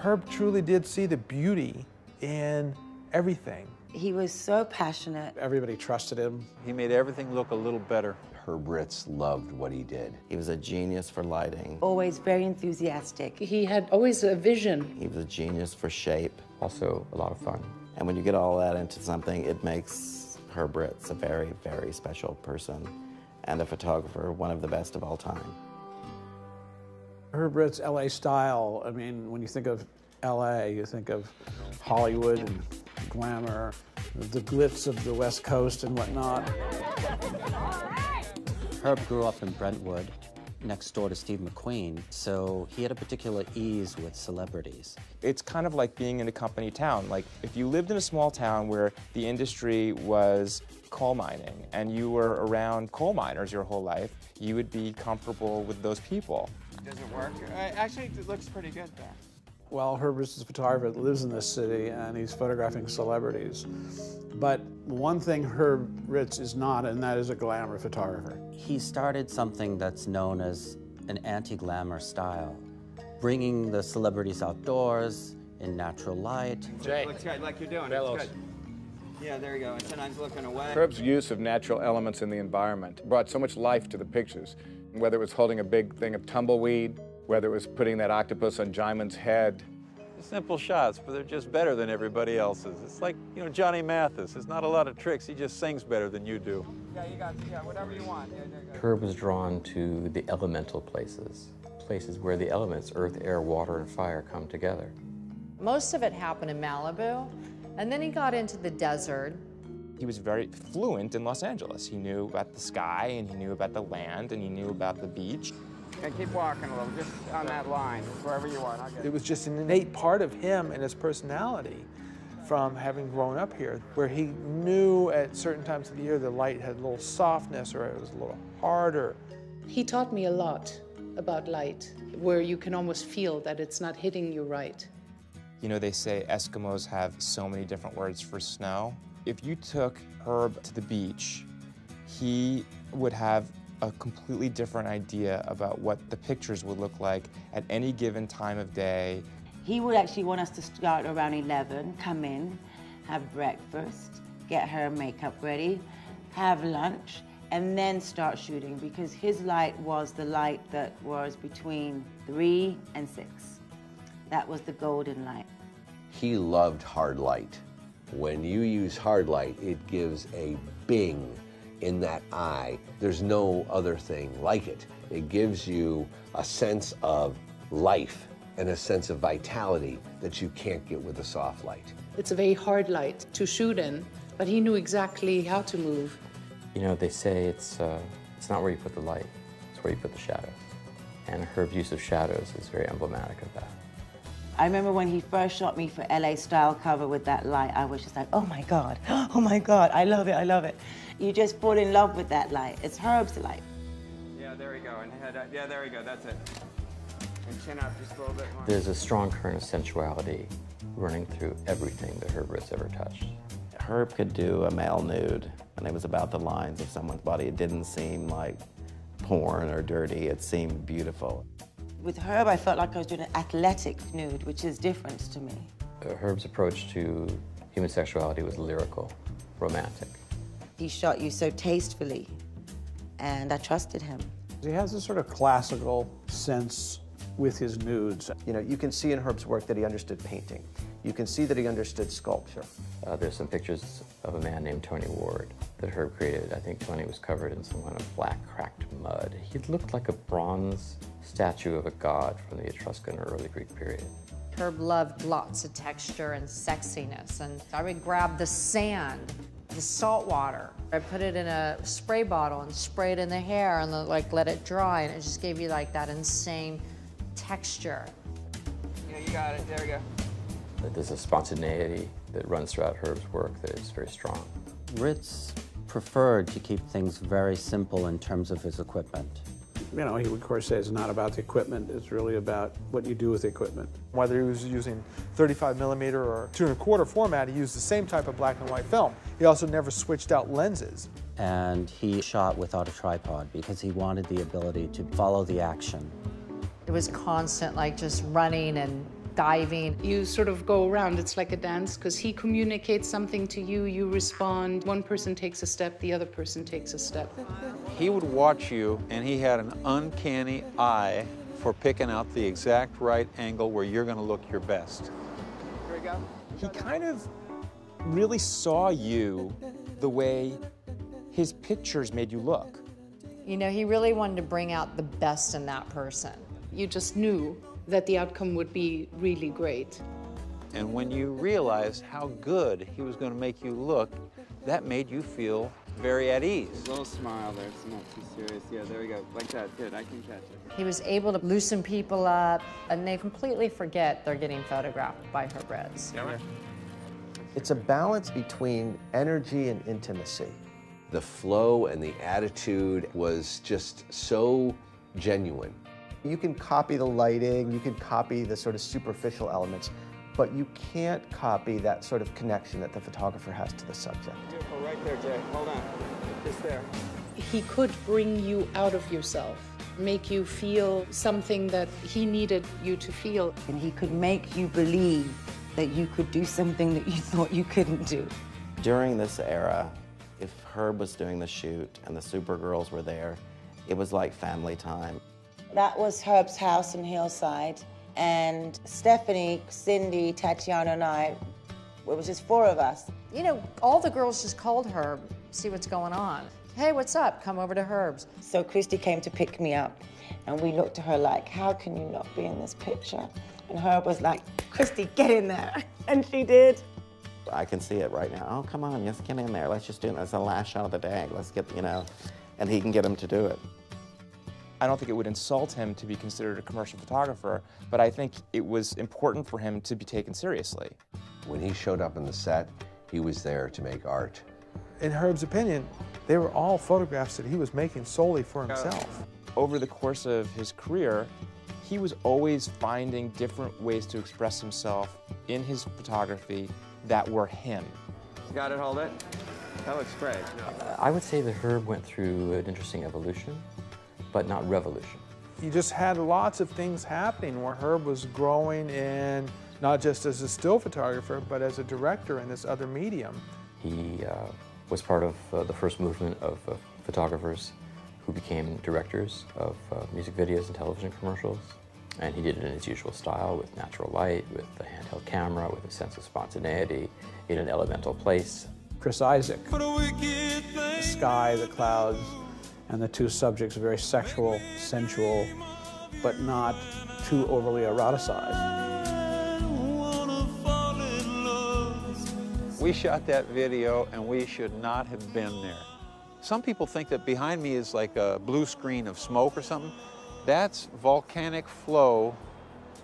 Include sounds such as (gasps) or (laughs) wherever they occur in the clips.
Herb truly did see the beauty in everything. He was so passionate. Everybody trusted him. He made everything look a little better. Herb Ritts loved what he did. He was a genius for lighting. Always very enthusiastic. He had always a vision. He was a genius for shape. Also a lot of fun. And when you get all that into something, it makes Herb Ritts a very, very special person and a photographer, one of the best of all time. Herb Ritts' LA style, I mean, when you think of LA, you think of Hollywood and glamour, the glitz of the West Coast and whatnot. Herb grew up in Brentwood, next door to Steve McQueen, so he had a particular ease with celebrities. It's kind of like being in a company town. Like, if you lived in a small town where the industry was coal mining and you were around coal miners your whole life, you would be comfortable with those people. Does it work? Uh, actually, it looks pretty good there. Well, Herb Ritts is a photographer that lives in this city and he's photographing celebrities. But one thing Herb Ritts is not, and that is a glamour photographer. He started something that's known as an anti-glamour style, bringing the celebrities outdoors in natural light. Jay. Looks good, like you're doing. Bellows. It's good. Yeah, there you go. And sometimes looking away. Herb's use of natural elements in the environment brought so much life to the pictures, whether it was holding a big thing of tumbleweed, whether it was putting that octopus on Djimon's head. Simple shots, but they're just better than everybody else's. It's like, you know, Johnny Mathis. It's not a lot of tricks. He just sings better than you do. Yeah, you got, yeah, whatever you want. Yeah, yeah, Herb was drawn to the elemental places, places where the elements, earth, air, water, and fire come together. Most of it happened in Malibu, and then he got into the desert. He was very fluent in Los Angeles. He knew about the sky, and he knew about the land, and he knew about the beach. And keep walking a little, just on that line, wherever you are. It was just an innate part of him and his personality from having grown up here, where he knew at certain times of the year the light had a little softness or it was a little harder. He taught me a lot about light, where you can almost feel that it's not hitting you right. You know, they say Eskimos have so many different words for snow. If you took Herb to the beach, he would have a completely different idea about what the pictures would look like at any given time of day. He would actually want us to start around 11, come in, have breakfast, get her makeup ready, have lunch, and then start shooting because his light was the light that was between 3 and 6. That was the golden light. He loved hard light. When you use hard light, it gives a bing in that eye. There's no other thing like it. It gives you a sense of life and a sense of vitality that you can't get with a soft light. It's a very hard light to shoot in, but he knew exactly how to move. You know, they say it's, uh, it's not where you put the light, it's where you put the shadow. And Herb's use of shadows is very emblematic of that. I remember when he first shot me for LA Style cover with that light, I was just like, oh my God, (gasps) oh my God, I love it, I love it. You just fall in love with that light. It's Herb's light. Yeah, there we go. And head up. Yeah, there we go. That's it. And chin up just a little bit more. There's a strong current of sensuality running through everything that Herb Ritts ever touched. Herb could do a male nude, and it was about the lines of someone's body. It didn't seem like porn or dirty. It seemed beautiful. With Herb, I felt like I was doing an athletic nude, which is different to me. Uh, Herb's approach to human sexuality was lyrical, romantic. He shot you so tastefully, and I trusted him. He has a sort of classical sense with his nudes. You know, you can see in Herb's work that he understood painting. You can see that he understood sculpture. Uh, there's some pictures of a man named Tony Ward that Herb created. I think Tony was covered in some kind of black cracked mud. He looked like a bronze statue of a god from the Etruscan or early Greek period. Herb loved lots of texture and sexiness, and I would grab the sand the salt water. I put it in a spray bottle and spray it in the hair and uh, like let it dry and it just gave you like that insane texture. Yeah, you got it, there we go. There's a spontaneity that runs throughout Herb's work that is very strong. Ritts preferred to keep things very simple in terms of his equipment you know, he would of course say it's not about the equipment, it's really about what you do with the equipment. Whether he was using 35 millimeter or two and a quarter format, he used the same type of black and white film. He also never switched out lenses. And he shot without a tripod because he wanted the ability to follow the action. It was constant, like just running and diving. You sort of go around, it's like a dance, because he communicates something to you, you respond. One person takes a step, the other person takes a step. He would watch you, and he had an uncanny eye for picking out the exact right angle where you're going to look your best. Here we go. He kind of really saw you the way his pictures made you look. You know, he really wanted to bring out the best in that person. You just knew that the outcome would be really great. And when you realized how good he was going to make you look, that made you feel very at ease. A little smile there, it's not too serious. Yeah, there we go. Like that, good, I can catch it. He was able to loosen people up, and they completely forget they're getting photographed by Herb Ritts. It's a balance between energy and intimacy. The flow and the attitude was just so genuine. You can copy the lighting, you can copy the sort of superficial elements, but you can't copy that sort of connection that the photographer has to the subject. Beautiful, right there, Jay. Hold on. Just there. He could bring you out of yourself, make you feel something that he needed you to feel. And he could make you believe that you could do something that you (laughs) thought you couldn't do. During this era, if Herb was doing the shoot and the Supergirls were there, it was like family time. That was Herb's house in Hillside. And Stephanie, Cindy, Tatiana, and I, it was just four of us. You know, all the girls just called Herb, see what's going on. Hey, what's up? Come over to Herb's. So Christy came to pick me up, and we looked at her like, How can you not be in this picture? And Herb was like, Christy, get in there. (laughs) And she did. I can see it right now. Oh, come on, just get in there. Let's just do it. That's the last shot of the day. Let's get, you know, and he can get him to do it. I don't think it would insult him to be considered a commercial photographer, but I think it was important for him to be taken seriously. When he showed up on the set, he was there to make art. In Herb's opinion, they were all photographs that he was making solely for himself. Over the course of his career, he was always finding different ways to express himself in his photography that were him. Got it, hold it. That looks great. I would say that Herb went through an interesting evolution, but not revolution. You just had lots of things happening where Herb was growing in not just as a still photographer, but as a director in this other medium. He uh, was part of uh, the first movement of uh, photographers who became directors of uh, music videos and television commercials. And he did it in his usual style with natural light, with a handheld camera, with a sense of spontaneity, in an elemental place. Chris Isaak. The sky, the clouds, and the two subjects are very sexual, sensual, but not too overly eroticized. We shot that video and we should not have been there. Some people think that behind me is like a blue screen of smoke or something. That's volcanic flow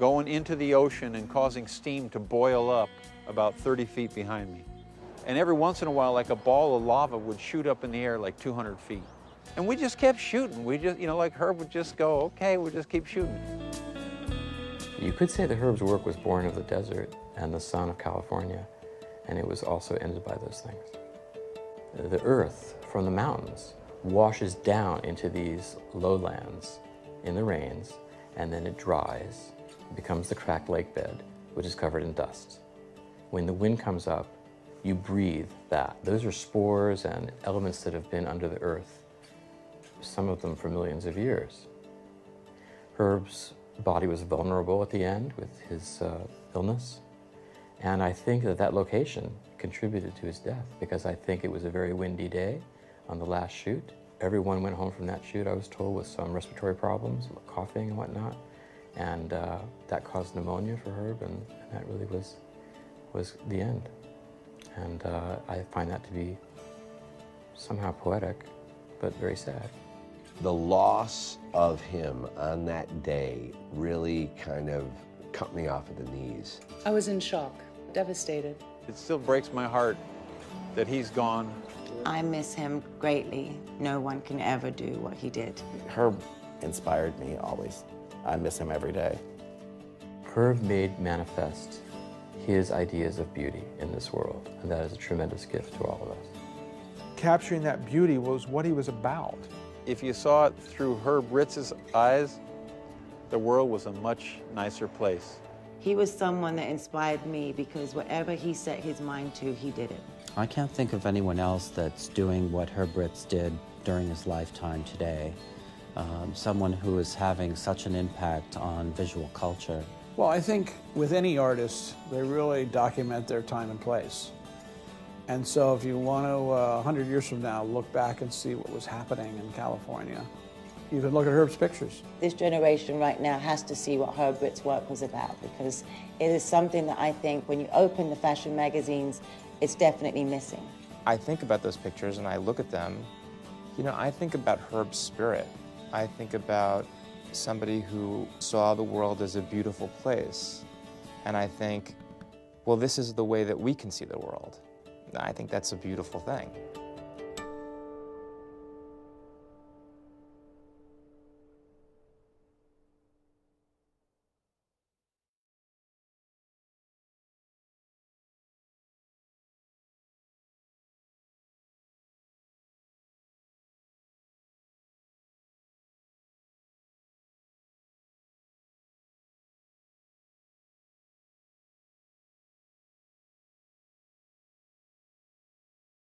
going into the ocean and causing steam to boil up about 30 feet behind me. And every once in a while, like a ball of lava would shoot up in the air like 200 feet. And we just kept shooting. We just, you know, like Herb would just go, okay, we'll just keep shooting. You could say that Herb's work was born of the desert and the sun of California, and it was also ended by those things. The earth from the mountains washes down into these lowlands in the rains, and then it dries, becomes the cracked lake bed, which is covered in dust. When the wind comes up, you breathe that. Those are spores and elements that have been under the earth, some of them for millions of years. Herb's body was vulnerable at the end with his uh, illness, and I think that that location contributed to his death because I think it was a very windy day on the last shoot. Everyone went home from that shoot, I was told, with some respiratory problems, coughing and whatnot. And uh, that caused pneumonia for Herb, and, and, that really was, was the end. And uh, I find that to be somehow poetic, but very sad. The loss of him on that day really kind of cut me off at the knees. I was in shock, devastated. It still breaks my heart that he's gone. I miss him greatly. No one can ever do what he did. Herb inspired me always. I miss him every day. Herb made manifest his ideas of beauty in this world, and that is a tremendous gift to all of us. Capturing that beauty was what he was about. If you saw it through Herb Ritts's eyes, the world was a much nicer place. He was someone that inspired me because whatever he set his mind to, he did it. I can't think of anyone else that's doing what Herb Ritts did during his lifetime today. Um, someone who is having such an impact on visual culture. Well, I think with any artist, they really document their time and place. And so if you want to, uh, 100 years from now, look back and see what was happening in California, you can look at Herb's pictures. This generation right now has to see what Herb Ritts' work was about because it is something that I think when you open the fashion magazines, it's definitely missing. I think about those pictures and I look at them, you know, I think about Herb's spirit. I think about somebody who saw the world as a beautiful place. And I think, well, this is the way that we can see the world. I think that's a beautiful thing.